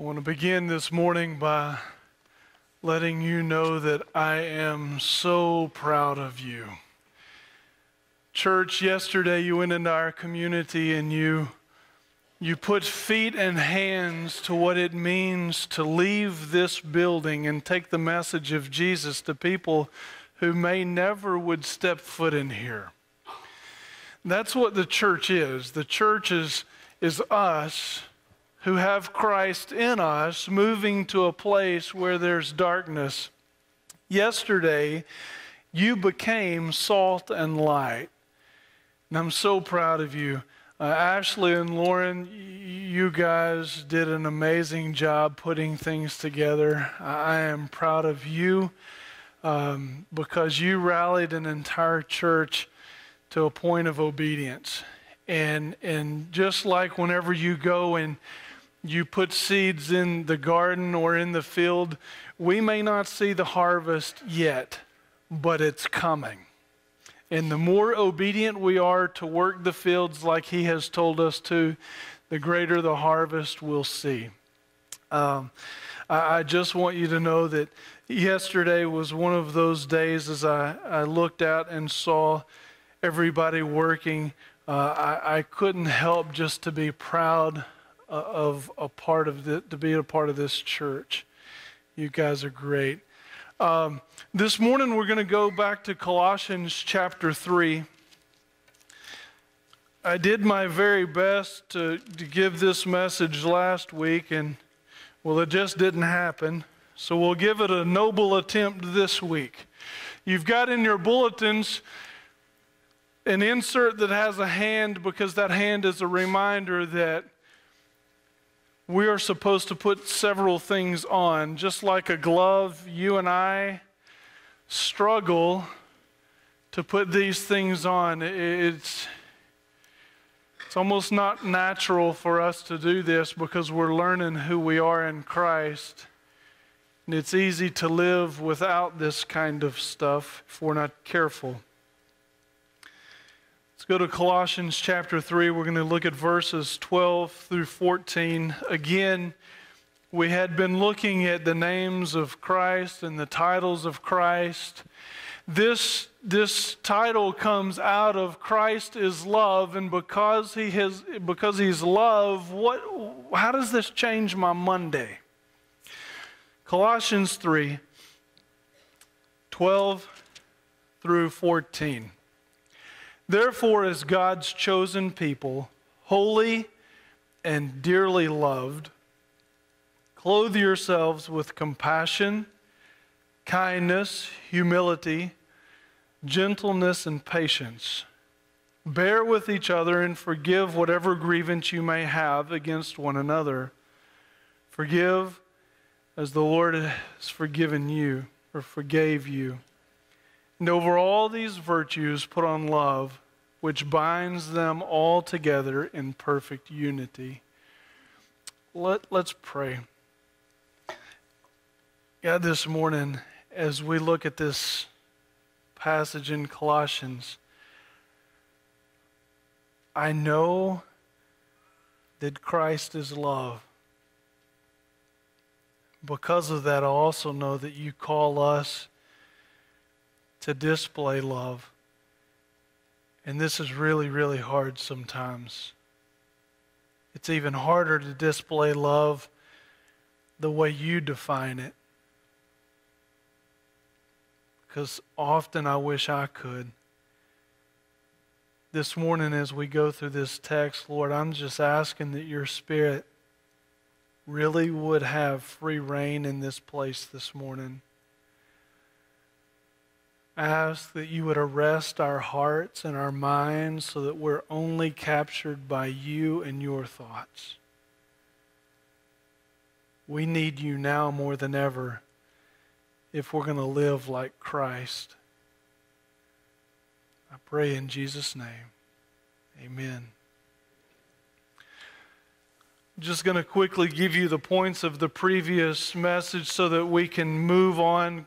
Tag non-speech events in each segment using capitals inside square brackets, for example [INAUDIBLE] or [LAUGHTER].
I want to begin this morning by letting you know that I am so proud of you. Church, yesterday you went into our community and you you put feet and hands to what it means to leave this building and take the message of Jesus to people who may never would step foot in here. That's what the church is. The church is, is us who have Christ in us moving to a place where there's darkness. Yesterday, you became salt and light. And I'm so proud of you. Uh, Ashley and Lauren, you guys did an amazing job putting things together. I am proud of you um, because you rallied an entire church to a point of obedience. And, and just like whenever you go and you put seeds in the garden or in the field, we may not see the harvest yet, but it's coming. And the more obedient we are to work the fields like He has told us to, the greater the harvest we'll see. Um, I, I, just want you to know that yesterday was one of those days as I, I looked out and saw everybody working. Uh, I, I couldn't help just to be proud of a part of the, to be a part of this church. You guys are great. Um, this morning we're going to go back to Colossians chapter 3. I did my very best to, to give this message last week, and well, it just didn't happen. So we'll give it a noble attempt this week. You've got in your bulletins an insert that has a hand because that hand is a reminder that we are supposed to put several things on. Just like a glove, you and I struggle to put these things on. It's, it's almost not natural for us to do this because we're learning who we are in Christ. And it's easy to live without this kind of stuff if we're not careful. Go to Colossians chapter 3. We're going to look at verses 12 through 14. Again, we had been looking at the names of Christ and the titles of Christ. This, this title comes out of Christ is love, and because, he has, because he's love, what, how does this change my Monday? Colossians 3 12 through 14. Therefore, as God's chosen people, holy and dearly loved, clothe yourselves with compassion, kindness, humility, gentleness, and patience. Bear with each other and forgive whatever grievance you may have against one another. Forgive as the Lord has forgiven you or forgave you. And over all these virtues, put on love, which binds them all together in perfect unity. Let, let's pray. God, this morning, as we look at this passage in Colossians, I know that Christ is love. Because of that, I also know that you call us to display love. And this is really, really hard sometimes. It's even harder to display love the way you define it. Because often I wish I could. This morning, as we go through this text, Lord, I'm just asking that your Spirit really would have free reign in this place this morning ask that you would arrest our hearts and our minds so that we're only captured by you and your thoughts. We need you now more than ever if we're going to live like Christ. I pray in Jesus' name. Amen. Just going to quickly give you the points of the previous message so that we can move on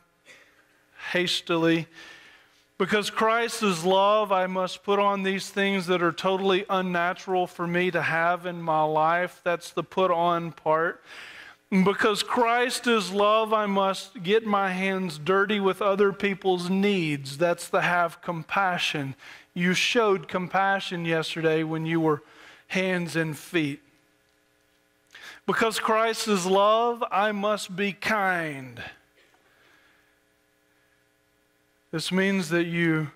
hastily. Because Christ is love, I must put on these things that are totally unnatural for me to have in my life. That's the put on part. Because Christ is love, I must get my hands dirty with other people's needs. That's the have compassion. You showed compassion yesterday when you were hands and feet. Because Christ is love, I must be kind. This means that you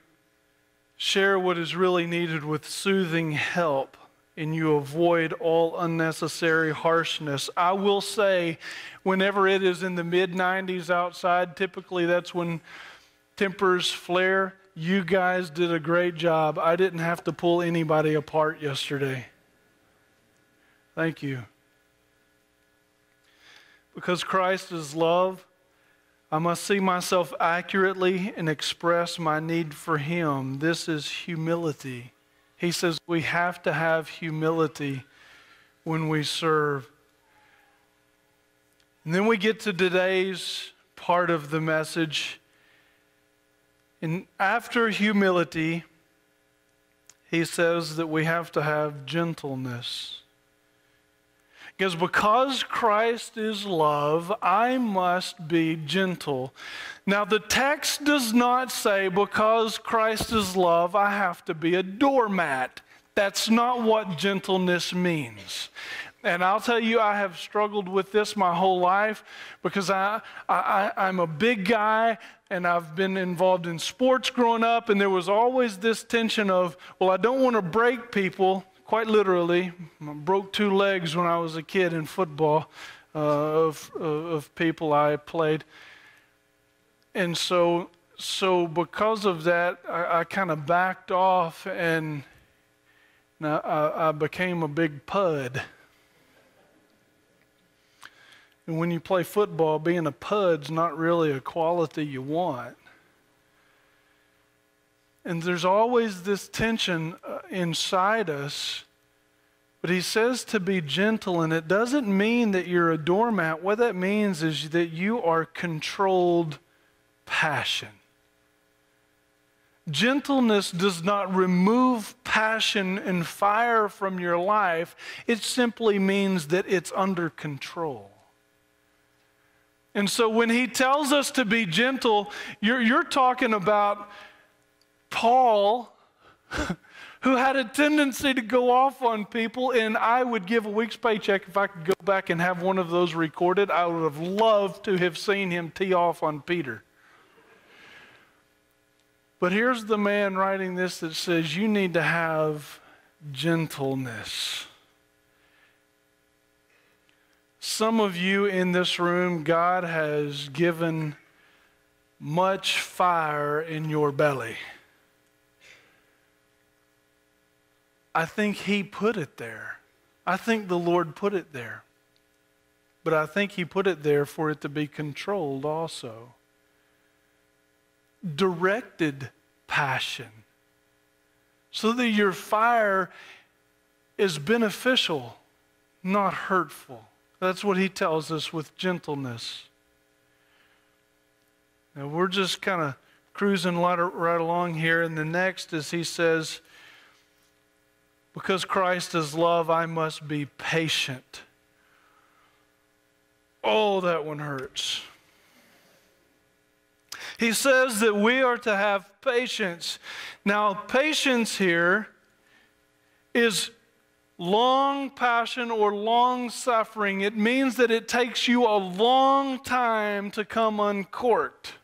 share what is really needed with soothing help and you avoid all unnecessary harshness. I will say, whenever it is in the mid 90s outside, typically that's when tempers flare. You guys did a great job. I didn't have to pull anybody apart yesterday. Thank you. Because Christ is love, I must see myself accurately and express my need for Him. This is humility. He says we have to have humility when we serve. And then we get to today's part of the message. And after humility, he says that we have to have gentleness. Because because Christ is love, I must be gentle. Now, the text does not say because Christ is love, I have to be a doormat. That's not what gentleness means. And I'll tell you, I have struggled with this my whole life because I, I, I'm a big guy and I've been involved in sports growing up, and there was always this tension of, well, I don't want to break people, quite literally. I broke two legs when I was a kid in football uh, of, of people I played. And so, so because of that, I, I kind of backed off and I, I became a big pud. And when you play football, being a pud's not really a quality you want. And there's always this tension uh, inside us. But he says to be gentle, and it doesn't mean that you're a doormat. What that means is that you are controlled passion. Gentleness does not remove passion and fire from your life, it simply means that it's under control. And so when he tells us to be gentle, you're, you're talking about Paul, [LAUGHS] who had a tendency to go off on people, and I would give a week's paycheck if I could go back and have one of those recorded. I would have loved to have seen him tee off on Peter. But here's the man writing this that says you need to have gentleness. Some of you in this room, God has given much fire in your belly. I think He put it there. I think the Lord put it there. But I think He put it there for it to be controlled also. Directed passion. So that your fire is beneficial, not hurtful. That's what He tells us with gentleness. Now we're just kind of cruising right along here, and the next is He says, because Christ is love, I must be patient. Oh, that one hurts. He says that we are to have patience. Now, patience here is long passion or long suffering. It means that it takes you a long time to come uncorked.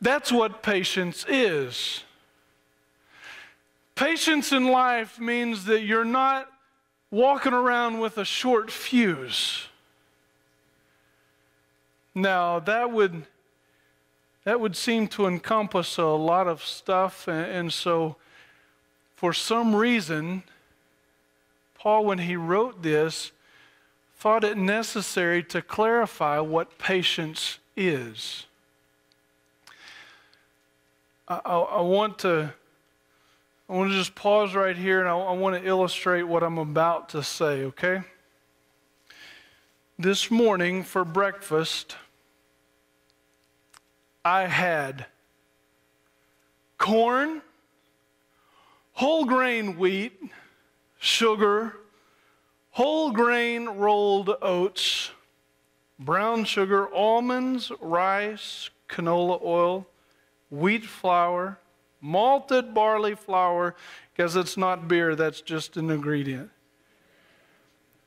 That's what patience is. Patience in life means that you're not walking around with a short fuse. Now, that would that would seem to encompass a lot of stuff and, and so for some reason Paul when he wrote this thought it necessary to clarify what patience is. I, I, I want to I want to just pause right here and I, I want to illustrate what I'm about to say, okay? This morning for breakfast, I had corn, whole grain wheat, sugar, whole grain rolled oats, brown sugar, almonds, rice, canola oil, wheat flour, malted barley flour, because it's not beer, that's just an ingredient.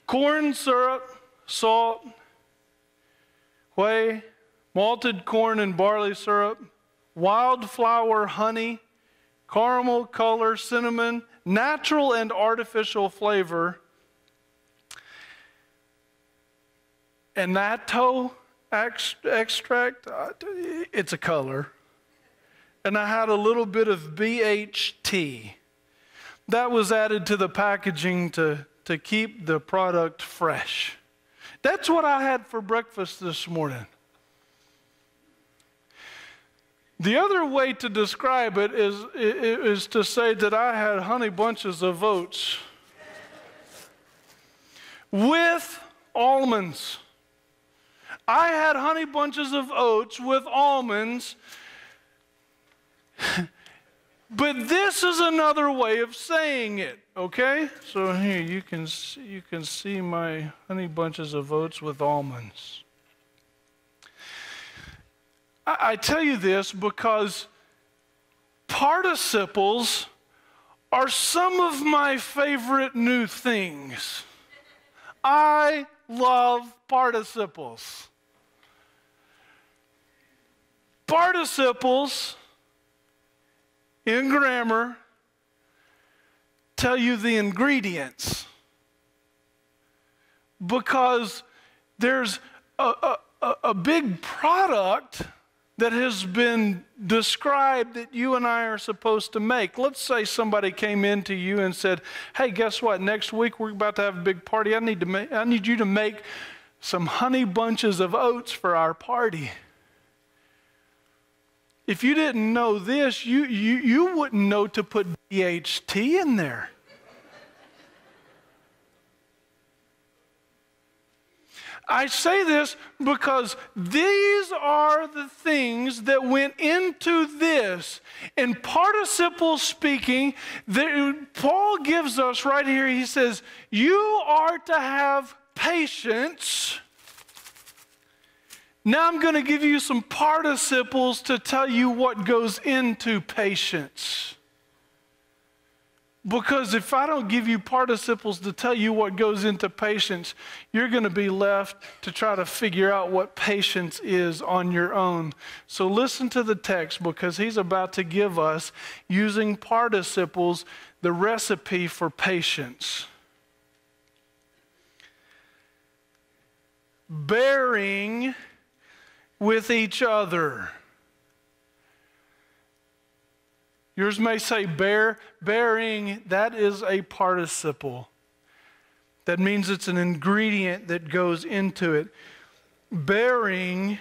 Corn syrup, salt, whey, malted corn and barley syrup, wildflower honey, caramel color, cinnamon, natural and artificial flavor, annatto extract, uh, it's a color. And I had a little bit of BHT. That was added to the packaging to, to keep the product fresh. That's what I had for breakfast this morning. The other way to describe it is, is to say that I had honey bunches of oats with almonds. I had honey bunches of oats with almonds. [LAUGHS] but this is another way of saying it, okay? So here you can see, you can see my honey bunches of oats with almonds. I, tell you this because participles are some of my favorite new things. I love participles. Participles in grammar tell you the ingredients because there's a, a, a big product that has been described that you and I are supposed to make. Let's say somebody came in to you and said, "Hey, guess what? Next week we're about to have a big party. I need to I need you to make some honey bunches of oats for our party." If you didn't know this, you, you, you wouldn't know to put BHT in there. I say this because these are the things that went into this. In participle speaking, Paul gives us right here, he says, You are to have patience. Now I'm going to give you some participles to tell you what goes into patience. Because if I don't give you participles to tell you what goes into patience, you're going to be left to try to figure out what patience is on your own. So listen to the text because he's about to give us, using participles, the recipe for patience. Bearing with each other Yours may say bear, bearing, that is a participle. That means it's an ingredient that goes into it. Bearing,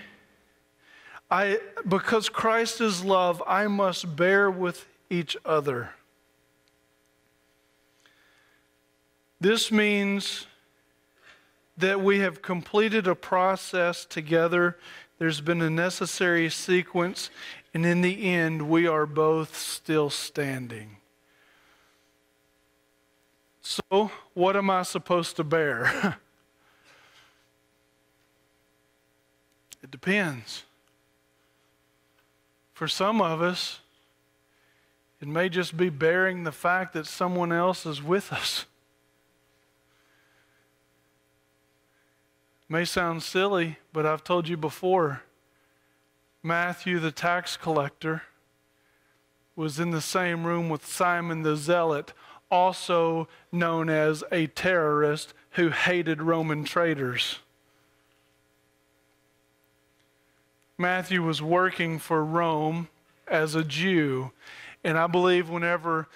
I, because Christ is love, I must bear with each other. This means that we have completed a process together. There's been a necessary sequence, and in the end, we are both still standing. So, what am I supposed to bear? [LAUGHS] it depends. For some of us, it may just be bearing the fact that someone else is with us. May sound silly, but I've told you before Matthew, the tax collector, was in the same room with Simon the Zealot, also known as a terrorist who hated Roman traitors. Matthew was working for Rome as a Jew, and I believe whenever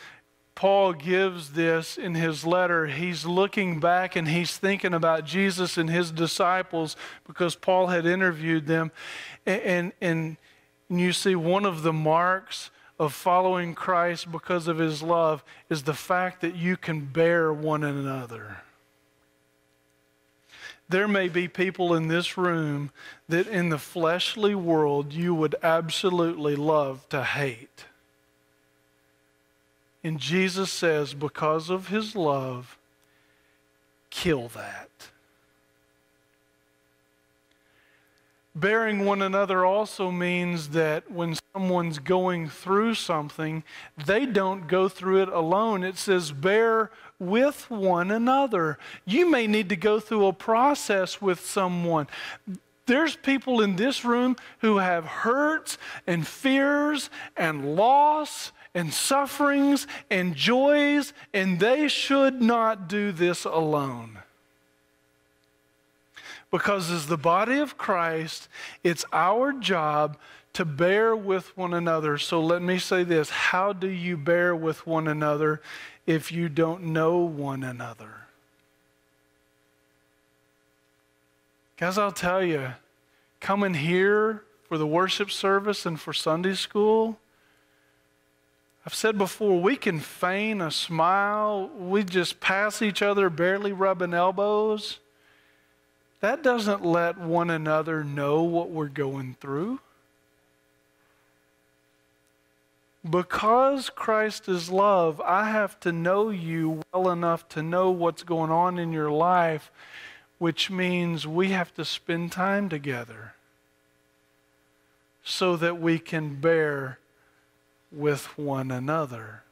Paul gives this in his letter, he's looking back and he's thinking about Jesus and his disciples because Paul had interviewed them. And, and, and you see, one of the marks of following Christ because of his love is the fact that you can bear one another. There may be people in this room that in the fleshly world you would absolutely love to hate. And Jesus says, because of his love, kill that. Bearing one another also means that when someone's going through something, they don't go through it alone. It says, bear with one another. You may need to go through a process with someone. There's people in this room who have hurts and fears and loss and sufferings and joys, and they should not do this alone. Because as the body of Christ, it's our job to bear with one another. So let me say this how do you bear with one another if you don't know one another? Guys, I'll tell you, coming here for the worship service and for Sunday school, I've said before, we can feign a smile. We just pass each other, barely rubbing elbows that doesn't let one another know what we're going through. Because Christ is love, I have to know you well enough to know what's going on in your life, which means we have to spend time together so that we can bear with one another.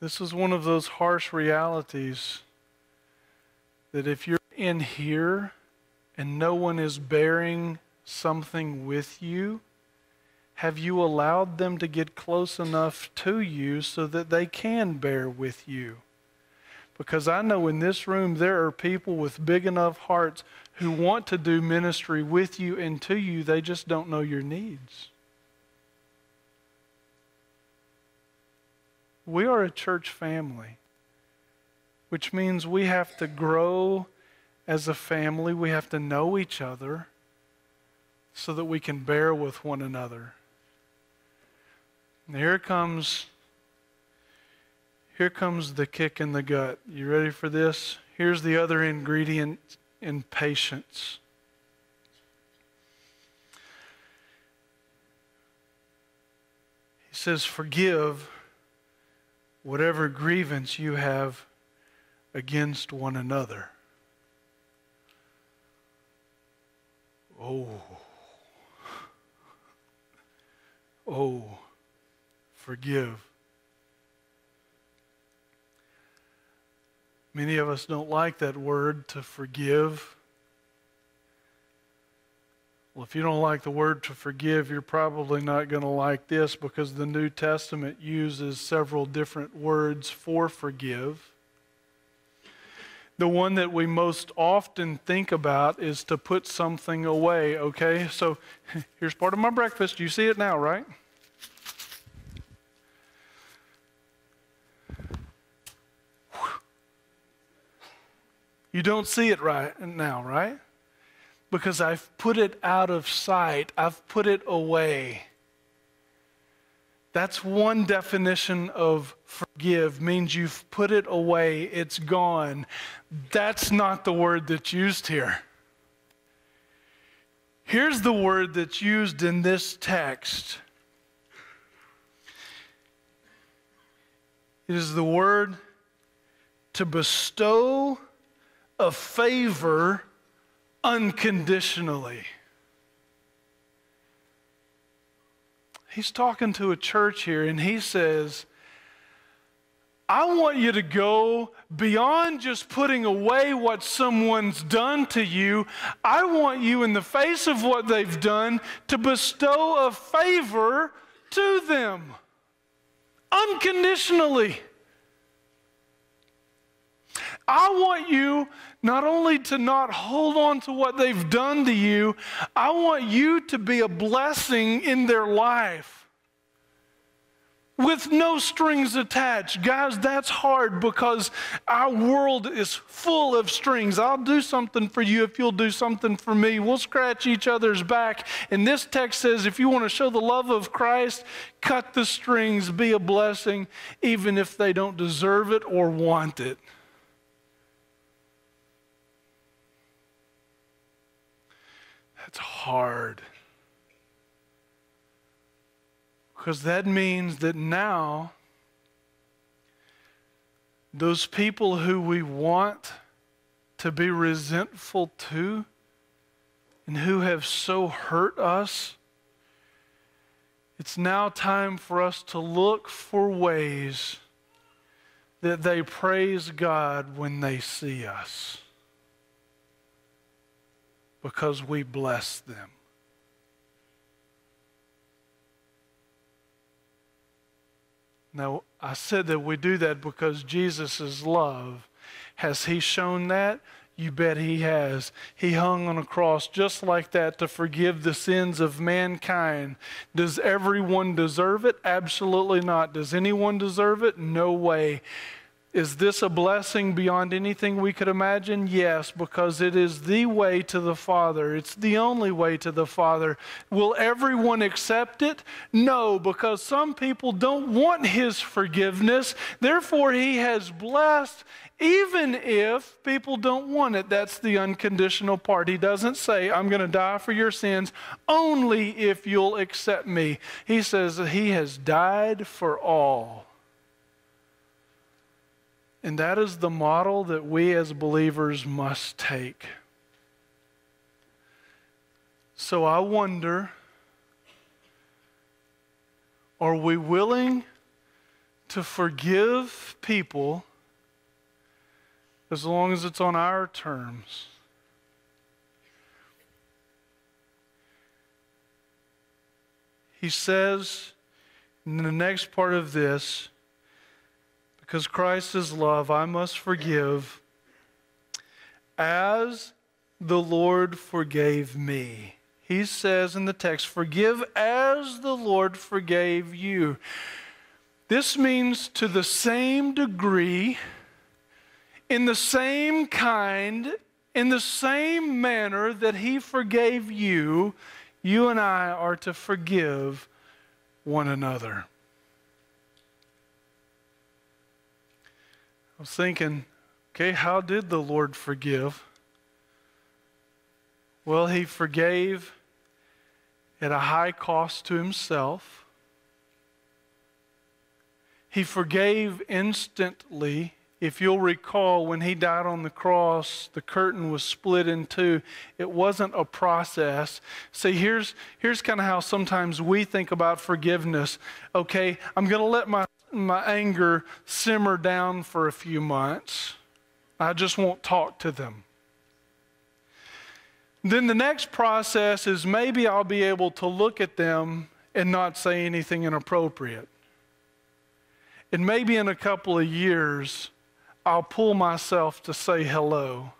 This is one of those harsh realities that if you're in here and no one is bearing something with you, have you allowed them to get close enough to you so that they can bear with you? Because I know in this room there are people with big enough hearts who want to do ministry with you and to you, they just don't know your needs. We are a church family, which means we have to grow as a family. We have to know each other so that we can bear with one another. And here comes here comes the kick in the gut. You ready for this? Here's the other ingredient in patience. He says, Forgive whatever grievance you have against one another. Oh, oh, forgive. Many of us don't like that word to forgive. Well, if you don't like the word to forgive, you're probably not going to like this because the New Testament uses several different words for forgive. The one that we most often think about is to put something away, okay? So [LAUGHS] here's part of my breakfast. You see it now, right? You don't see it right now, right? because I've put it out of sight, I've put it away. That's one definition of forgive, means you've put it away, it's gone. That's not the word that's used here. Here's the word that's used in this text it is the word to bestow a favor unconditionally. He's talking to a church here and he says, I want you to go beyond just putting away what someone's done to you. I want you, in the face of what they've done, to bestow a favor to them unconditionally. I want you not only to not hold on to what they've done to you, I want you to be a blessing in their life with no strings attached. Guys, that's hard because our world is full of strings. I'll do something for you if you'll do something for me. We'll scratch each other's back. And this text says if you want to show the love of Christ, cut the strings, be a blessing, even if they don't deserve it or want it. That's hard. Because that means that now those people who we want to be resentful to and who have so hurt us, it's now time for us to look for ways that they praise God when they see us because we bless them. Now, I said that we do that because Jesus' love. Has He shown that? You bet he has. He hung on a cross just like that to forgive the sins of mankind. Does everyone deserve it? Absolutely not. Does anyone deserve it? No way. Is this a blessing beyond anything we could imagine? Yes, because it is the way to the Father. It's the only way to the Father. Will everyone accept it? No, because some people don't want His forgiveness. Therefore, He has blessed, even if people don't want it. That's the unconditional part. He doesn't say, I'm going to die for your sins only if you'll accept me. He says He has died for all. And that is the model that we as believers must take. So I wonder are we willing to forgive people as long as it's on our terms? He says in the next part of this, because Christ is love, I must forgive as the Lord forgave me. He says in the text, Forgive as the Lord forgave you. This means to the same degree, in the same kind, in the same manner that He forgave you, you and I are to forgive one another. I was thinking, okay, how did the Lord forgive? Well, he forgave at a high cost to himself. He forgave instantly. If you'll recall, when he died on the cross, the curtain was split in two. It wasn't a process. See, here's, here's kind of how sometimes we think about forgiveness. Okay, I'm going to let my my anger simmer down for a few months. I just won't talk to them. Then the next process is maybe I'll be able to look at them and not say anything inappropriate. And maybe in a couple of years, I'll pull myself to say hello.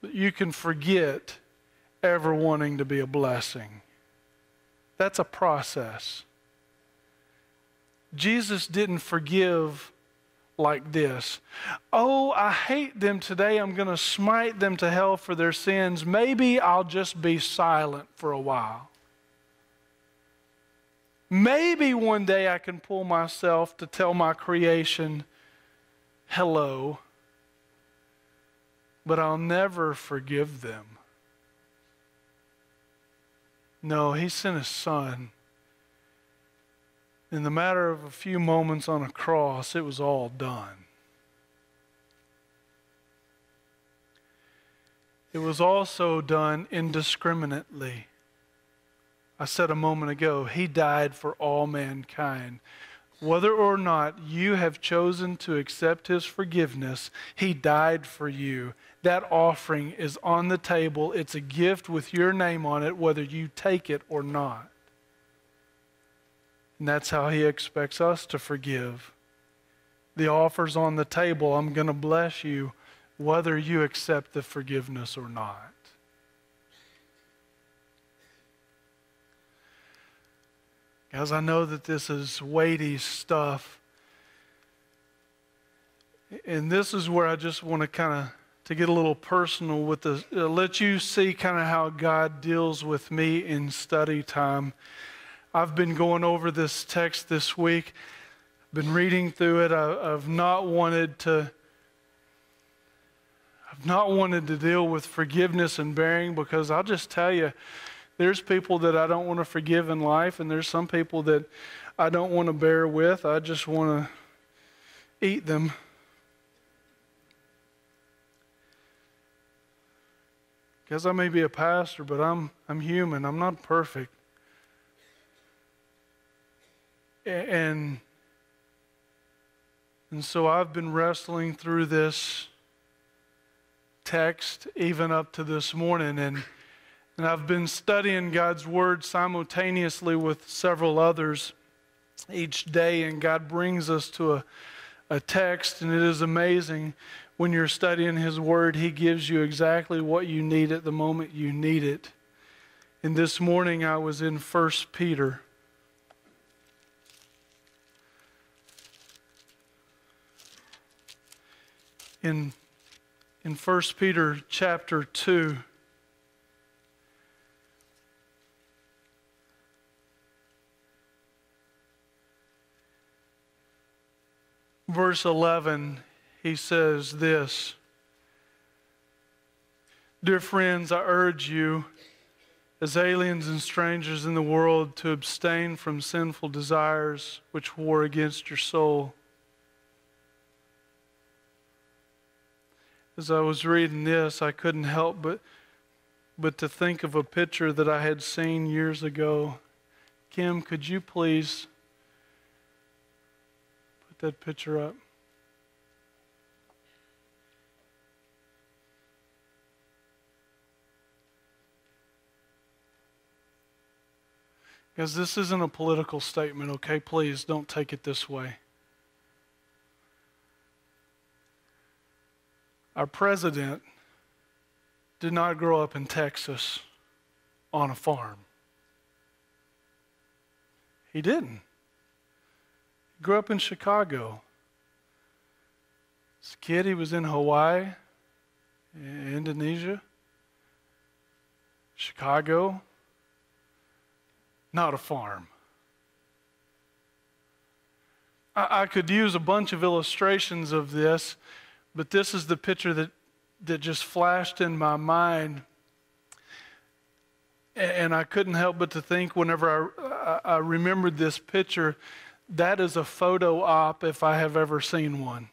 But you can forget ever wanting to be a blessing. That's a process. Jesus didn't forgive like this Oh, I hate them today. I'm going to smite them to hell for their sins. Maybe I'll just be silent for a while. Maybe one day I can pull myself to tell my creation, hello, but I'll never forgive them. No, he sent his son in the matter of a few moments on a cross, it was all done. It was also done indiscriminately. I said a moment ago, He died for all mankind. Whether or not you have chosen to accept His forgiveness, He died for you. That offering is on the table. It's a gift with your name on it, whether you take it or not. And that's how He expects us to forgive. The offer's on the table. I'm going to bless you whether you accept the forgiveness or not. Guys, I know that this is weighty stuff. And this is where I just want to kind of to get a little personal with the uh, let you see kind of how God deals with me in study time. I've been going over this text this week, been reading through it. I, have not wanted to. I've not wanted to deal with forgiveness and bearing because I'll just tell you, there's people that I don't want to forgive in life, and there's some people that I don't want to bear with. I just want to eat them. Because I may be a pastor, but I'm, I'm human. I'm not perfect. And, and so I've been wrestling through this text even up to this morning. And, and I've been studying God's Word simultaneously with several others each day. And God brings us to a, a text, and it is amazing when you're studying His Word, He gives you exactly what you need at the moment you need it. And this morning I was in 1 Peter. In, in 1 Peter chapter 2, verse 11, he says this Dear friends, I urge you, as aliens and strangers in the world, to abstain from sinful desires which war against your soul. As I was reading this, I couldn't help but, but to think of a picture that I had seen years ago. Kim, could you please put that picture up? Because this isn't a political statement, okay? Please don't take it this way. Our president did not grow up in Texas on a farm. He didn't. He grew up in Chicago. As a kid, he was in Hawaii, Indonesia, Chicago, not a farm. I, I could use a bunch of illustrations of this, but this is the picture that, that just flashed in my mind. And I couldn't help but to think whenever I, I remembered this picture, that is a photo op if I have ever seen one.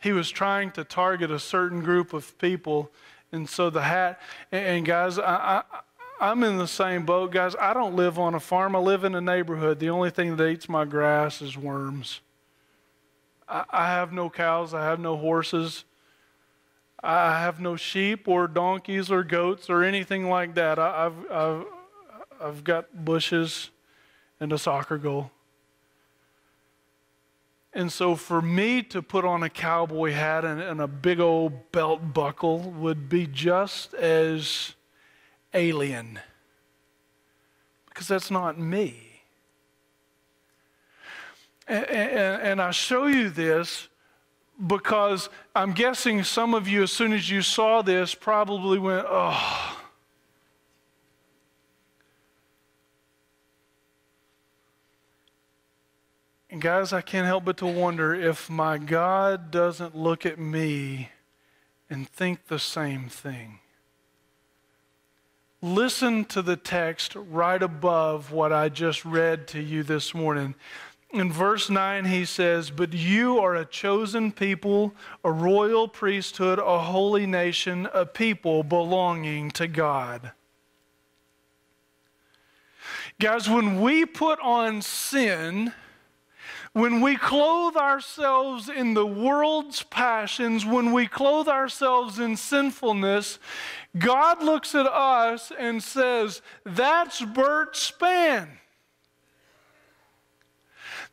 He was trying to target a certain group of people, and so the hat, and guys, I, I I'm in the same boat, guys. I don't live on a farm. I live in a neighborhood. The only thing that eats my grass is worms. I, have no cows. I have no horses. I have no sheep or donkeys or goats or anything like that. I, have I've, I've got bushes and a soccer goal. And so for me to put on a cowboy hat and, and, a big old belt buckle would be just as alien because that's not me. And, and, I show you this because I'm guessing some of you, as soon as you saw this, probably went, oh. And guys, I can't help but to wonder if my God doesn't look at me and think the same thing. Listen to the text right above what I just read to you this morning. In verse 9, he says, But you are a chosen people, a royal priesthood, a holy nation, a people belonging to God. Guys, when we put on sin, when we clothe ourselves in the world's passions, when we clothe ourselves in sinfulness, God looks at us and says, That's Bert Spann.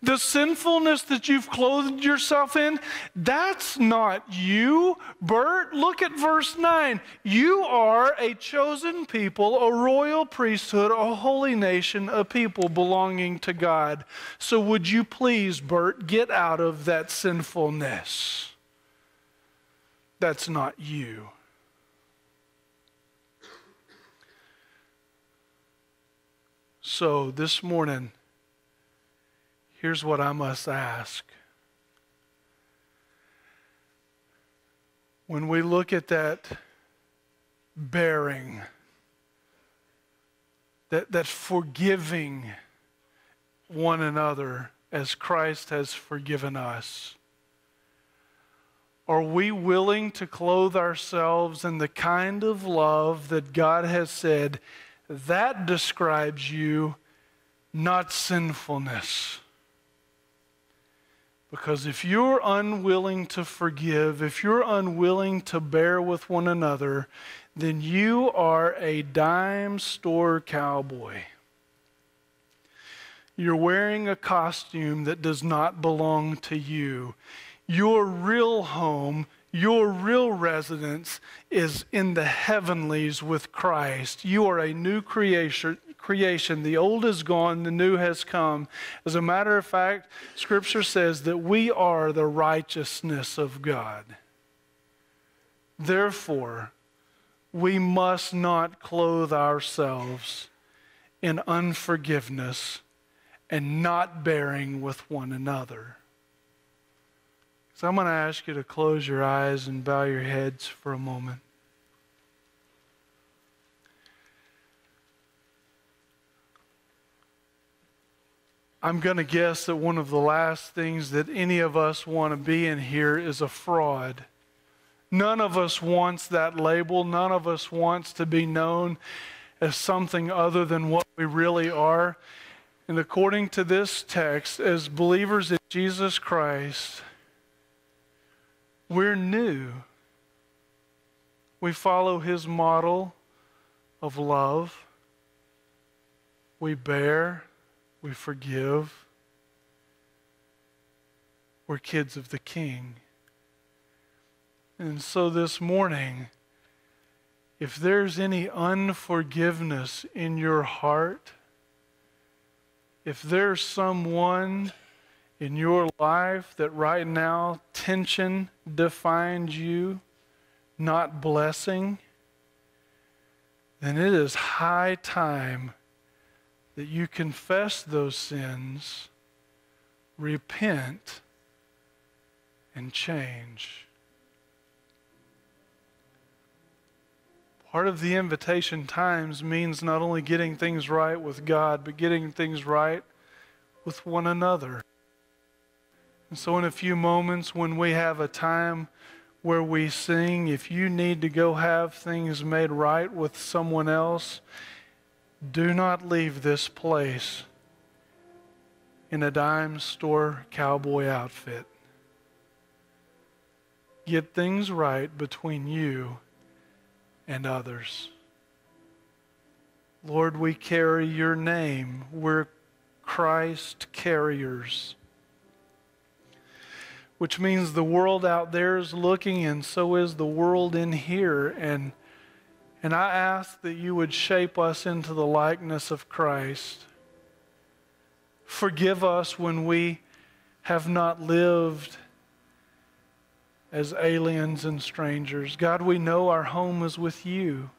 The sinfulness that you've clothed yourself in, that's not you. Bert, look at verse 9. You are a chosen people, a royal priesthood, a holy nation, a people belonging to God. So would you please, Bert, get out of that sinfulness? That's not you. So this morning, Here's what I must ask. When we look at that bearing, that, that forgiving one another, as Christ has forgiven us? Are we willing to clothe ourselves in the kind of love that God has said that describes you, not sinfulness? Because if you're unwilling to forgive, if you're unwilling to bear with one another, then you are a dime store cowboy. You're wearing a costume that does not belong to you. Your real home, your real residence is in the heavenlies with Christ. You are a new creation, creation. The old is gone, the new has come. As a matter of fact, Scripture says that we are the righteousness of God. Therefore, we must not clothe ourselves in unforgiveness and not bearing with one another. So I'm going to ask you to close your eyes and bow your heads for a moment. I'm going to guess that one of the last things that any of us want to be in here is a fraud. None of us wants that label. None of us wants to be known as something other than what we really are. And according to this text, as believers in Jesus Christ, we're new. We follow his model of love. We bear we forgive. We're kids of the King. And so this morning, if there's any unforgiveness in your heart, if there's someone in your life that right now tension defines you, not blessing, then it is high time that you confess those sins, repent, and change. Part of the invitation times means not only getting things right with God, but getting things right with one another. And so, in a few moments, when we have a time where we sing, if you need to go have things made right with someone else, do not leave this place in a dime store cowboy outfit. Get things right between you and others. Lord, we carry your name. We're Christ carriers. Which means the world out there is looking, and so is the world in here. And and I ask that you would shape us into the likeness of Christ. Forgive us when we have not lived as aliens and strangers. God, we know our home is with you.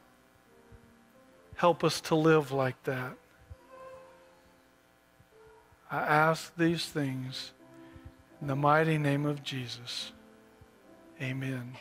Help us to live like that. I ask these things in the mighty name of Jesus. Amen.